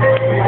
Música